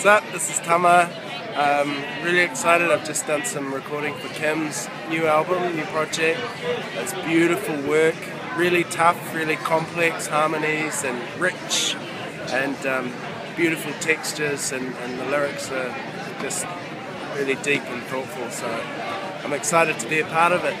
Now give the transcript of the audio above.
What's up? This is Tama. Um, really excited. I've just done some recording for Kim's new album, new project. It's beautiful work, really tough, really complex harmonies and rich and um, beautiful textures, and, and the lyrics are just really deep and thoughtful. So I'm excited to be a part of it.